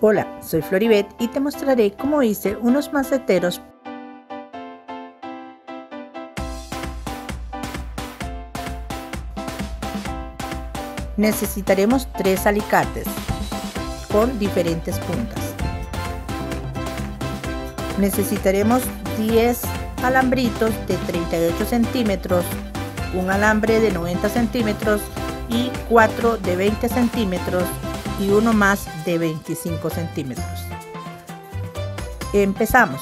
Hola, soy Floribet y te mostraré cómo hice unos maceteros Necesitaremos tres alicates con diferentes puntas. Necesitaremos 10 alambritos de 38 centímetros, un alambre de 90 centímetros y 4 de 20 centímetros y uno más de 25 centímetros. Empezamos.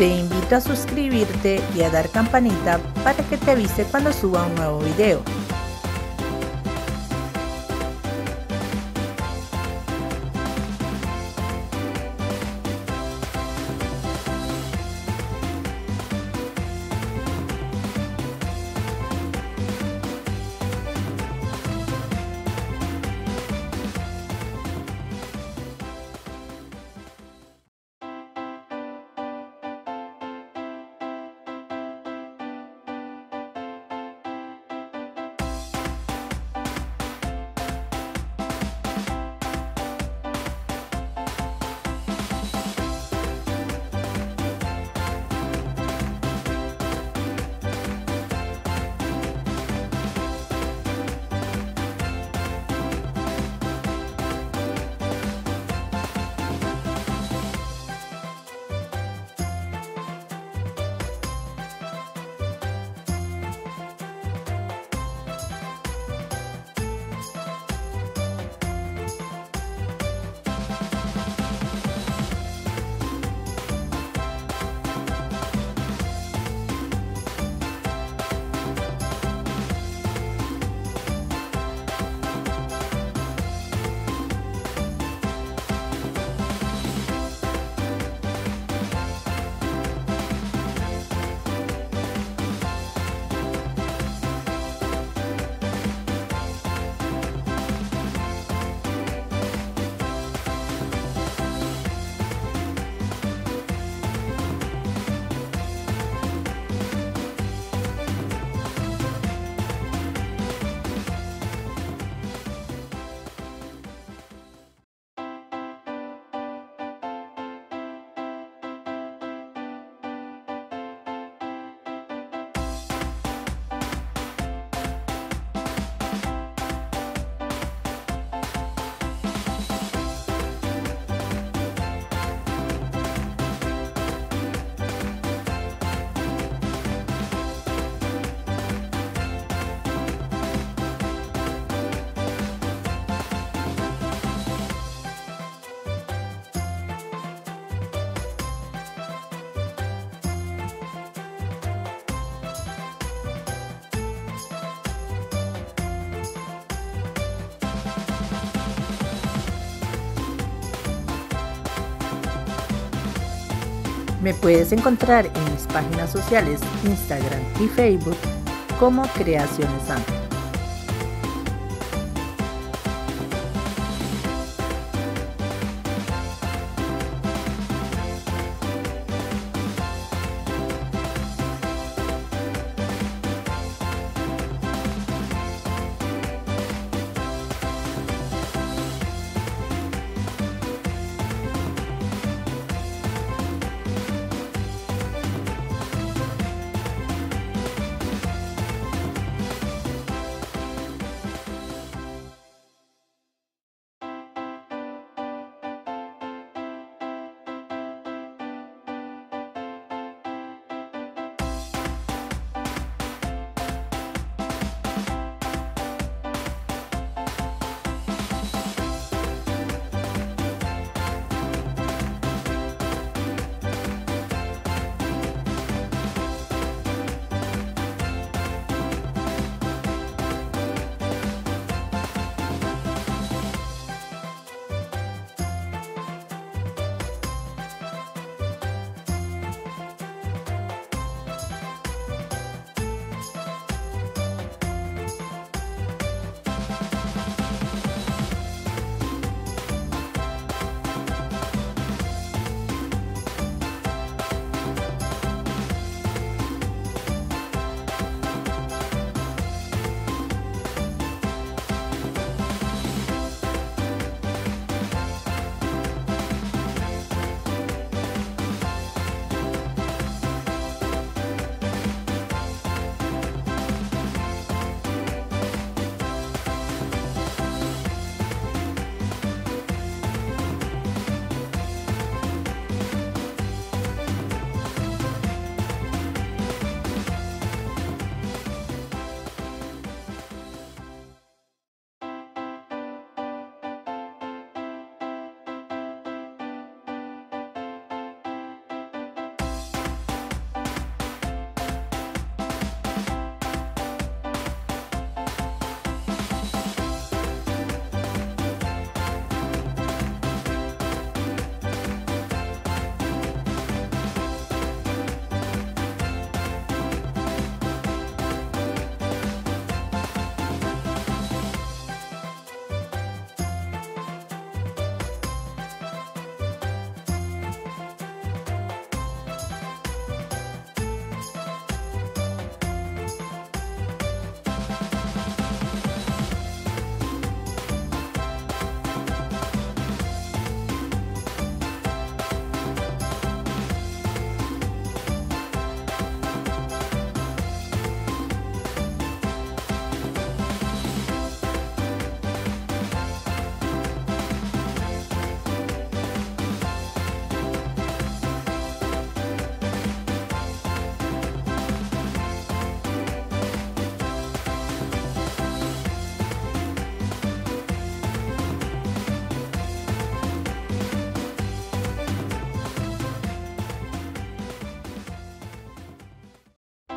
Te invito a suscribirte y a dar campanita para que te avise cuando suba un nuevo video. Me puedes encontrar en mis páginas sociales Instagram y Facebook como Creaciones Santas.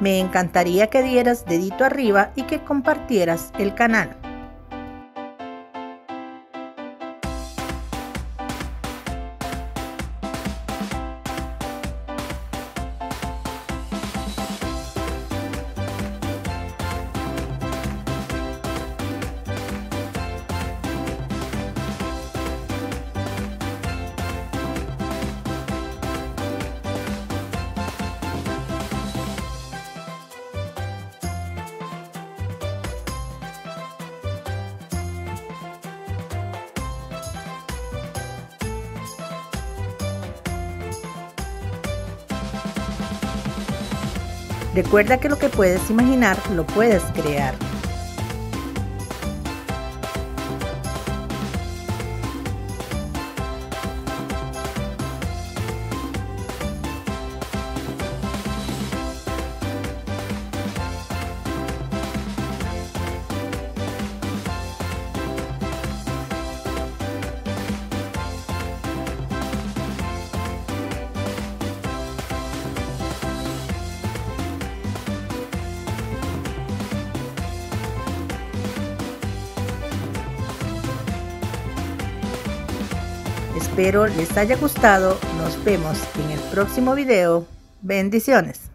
Me encantaría que dieras dedito arriba y que compartieras el canal. Recuerda que lo que puedes imaginar lo puedes crear. Espero les haya gustado. Nos vemos en el próximo video. Bendiciones.